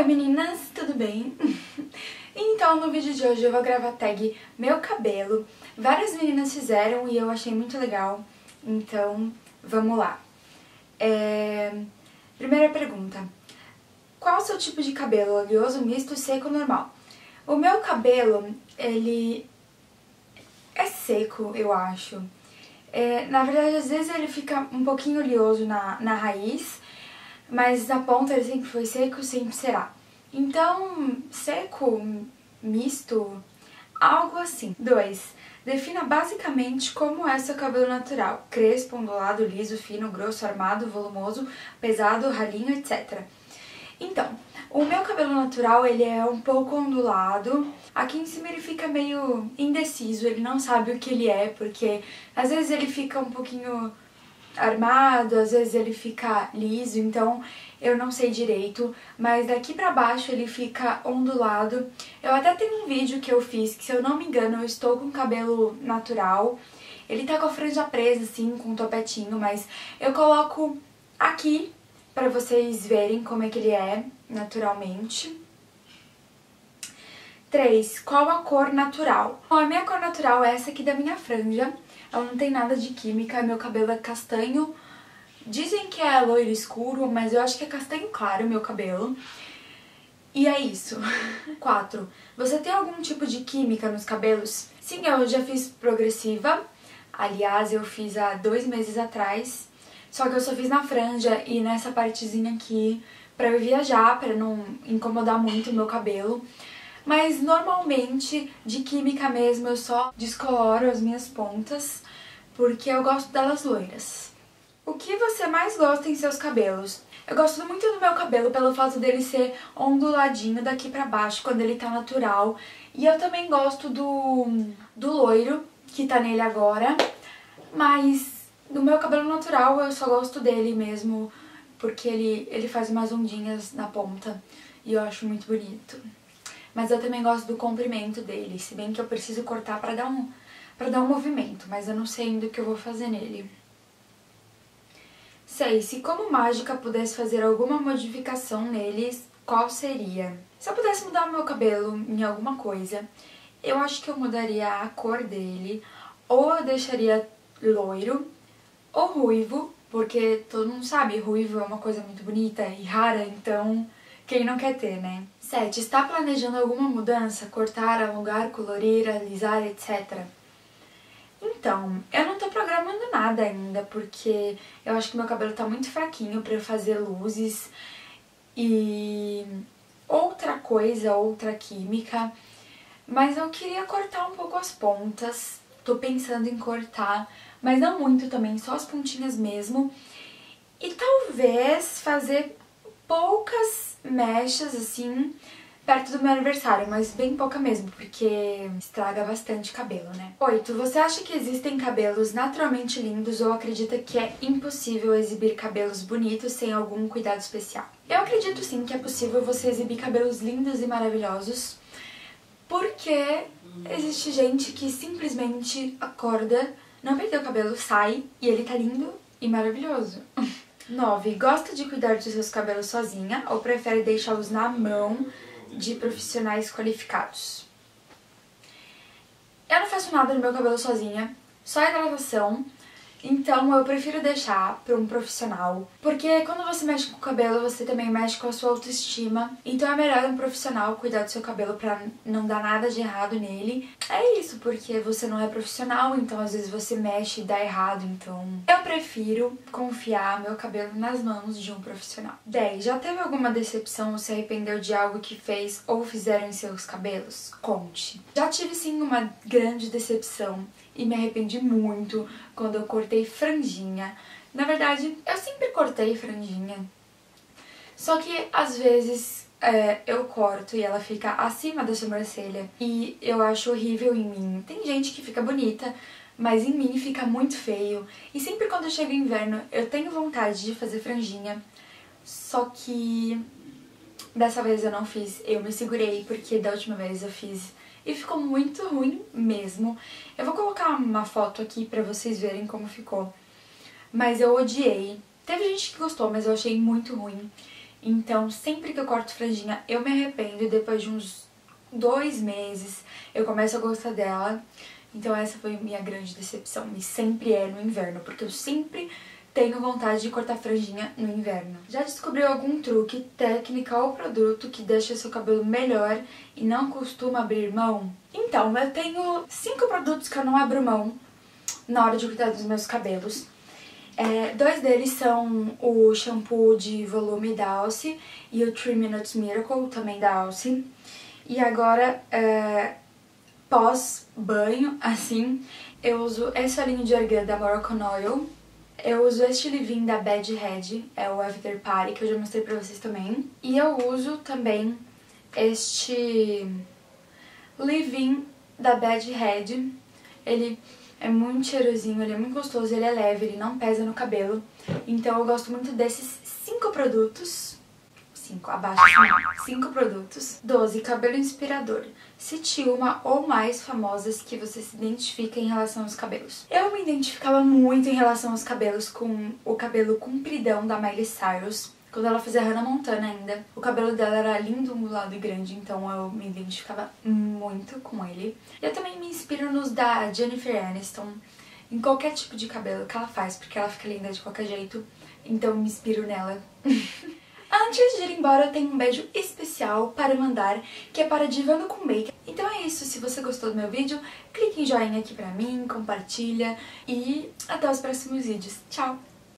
Oi meninas, tudo bem? então no vídeo de hoje eu vou gravar a tag Meu Cabelo. Várias meninas fizeram e eu achei muito legal, então vamos lá. É... Primeira pergunta. Qual o seu tipo de cabelo? Oleoso, misto, seco ou normal? O meu cabelo, ele é seco, eu acho. É, na verdade, às vezes ele fica um pouquinho oleoso na, na raiz, mas na ponta ele sempre foi seco, sempre será. Então, seco, misto, algo assim. 2. Defina basicamente como é seu cabelo natural. Crespo, ondulado, liso, fino, grosso, armado, volumoso, pesado, ralinho, etc. Então, o meu cabelo natural, ele é um pouco ondulado. Aqui em cima ele fica meio indeciso, ele não sabe o que ele é, porque às vezes ele fica um pouquinho armado, às vezes ele fica liso, então eu não sei direito, mas daqui pra baixo ele fica ondulado. Eu até tenho um vídeo que eu fiz, que se eu não me engano eu estou com cabelo natural. Ele tá com a franja presa assim, com um topetinho, mas eu coloco aqui pra vocês verem como é que ele é naturalmente. 3. Qual a cor natural? Bom, a minha cor natural é essa aqui da minha franja. Ela não tem nada de química, meu cabelo é castanho. Dizem que é loiro escuro, mas eu acho que é castanho claro meu cabelo. E é isso. 4. Você tem algum tipo de química nos cabelos? Sim, eu já fiz progressiva. Aliás, eu fiz há dois meses atrás. Só que eu só fiz na franja e nessa partezinha aqui pra eu viajar, pra não incomodar muito o meu cabelo. Mas normalmente, de química mesmo, eu só descoloro as minhas pontas, porque eu gosto delas loiras. O que você mais gosta em seus cabelos? Eu gosto muito do meu cabelo pelo fato dele ser onduladinho daqui pra baixo, quando ele tá natural. E eu também gosto do, do loiro, que tá nele agora. Mas do meu cabelo natural eu só gosto dele mesmo, porque ele, ele faz umas ondinhas na ponta. E eu acho muito bonito. Mas eu também gosto do comprimento dele, se bem que eu preciso cortar pra dar um, pra dar um movimento, mas eu não sei ainda o que eu vou fazer nele. 6. Se como mágica pudesse fazer alguma modificação neles, qual seria? Se eu pudesse mudar o meu cabelo em alguma coisa, eu acho que eu mudaria a cor dele, ou eu deixaria loiro, ou ruivo, porque todo mundo sabe, ruivo é uma coisa muito bonita e rara, então quem não quer ter, né? 7. Está planejando alguma mudança? Cortar, alongar, colorir, alisar, etc. Então, eu não tô programando nada ainda, porque eu acho que meu cabelo tá muito fraquinho pra eu fazer luzes e outra coisa, outra química. Mas eu queria cortar um pouco as pontas, tô pensando em cortar, mas não muito também, só as pontinhas mesmo. E talvez fazer poucas mechas, assim, perto do meu aniversário, mas bem pouca mesmo, porque estraga bastante cabelo, né? 8. Você acha que existem cabelos naturalmente lindos ou acredita que é impossível exibir cabelos bonitos sem algum cuidado especial? Eu acredito sim que é possível você exibir cabelos lindos e maravilhosos, porque existe gente que simplesmente acorda, não perdeu o cabelo, sai e ele tá lindo e maravilhoso. 9. Gosta de cuidar dos seus cabelos sozinha ou prefere deixá-los na mão de profissionais qualificados? Eu não faço nada no meu cabelo sozinha, só hidratação então eu prefiro deixar para um profissional, porque quando você mexe com o cabelo, você também mexe com a sua autoestima. Então é melhor um profissional cuidar do seu cabelo para não dar nada de errado nele. É isso, porque você não é profissional, então às vezes você mexe e dá errado, então eu prefiro confiar meu cabelo nas mãos de um profissional. 10. Já teve alguma decepção ou se arrependeu de algo que fez ou fizeram em seus cabelos? Conte. Já tive sim uma grande decepção e me arrependi muito quando eu cortei franjinha. Na verdade, eu sempre cortei franjinha. Só que às vezes é, eu corto e ela fica acima da sobrancelha e eu acho horrível em mim. Tem gente que fica bonita, mas em mim fica muito feio. E sempre quando chega o inverno eu tenho vontade de fazer franjinha, só que dessa vez eu não fiz. Eu me segurei porque da última vez eu fiz e ficou muito ruim mesmo. Eu vou colocar uma foto aqui pra vocês verem como ficou. Mas eu odiei. Teve gente que gostou, mas eu achei muito ruim. Então, sempre que eu corto franjinha, eu me arrependo e depois de uns dois meses eu começo a gostar dela. Então essa foi minha grande decepção. E sempre é no inverno, porque eu sempre tenho vontade de cortar franjinha no inverno. Já descobriu algum truque, técnica ou produto que deixa seu cabelo melhor e não costuma abrir mão? Então, eu tenho cinco produtos que eu não abro mão na hora de cuidar dos meus cabelos. É, dois deles são o shampoo de volume da Alce e o 3 Minutes Miracle, também da Alce. E agora, é, pós banho, assim, eu uso esse olhinho de argan da Moroccan Oil. Eu uso este livrinho da Bad Head, é o After Party, que eu já mostrei pra vocês também. E eu uso também este livrinho da Bad Head. Ele é muito cheirosinho, ele é muito gostoso, ele é leve, ele não pesa no cabelo. Então eu gosto muito desses cinco produtos. Cinco, abaixo, cinco produtos. 12. Cabelo inspirador. Cite uma ou mais famosas que você se identifica em relação aos cabelos. Eu me identificava muito em relação aos cabelos com o cabelo compridão da Miley Cyrus. Quando ela fazia Hannah Montana ainda, o cabelo dela era lindo, ondulado e grande, então eu me identificava muito com ele. Eu também me inspiro nos da Jennifer Aniston, em qualquer tipo de cabelo que ela faz, porque ela fica linda de qualquer jeito, então eu me inspiro nela. Antes de ir embora, eu tenho um beijo especial para mandar, que é para Divando com Bacon. Então é isso, se você gostou do meu vídeo, clique em joinha aqui pra mim, compartilha e até os próximos vídeos. Tchau!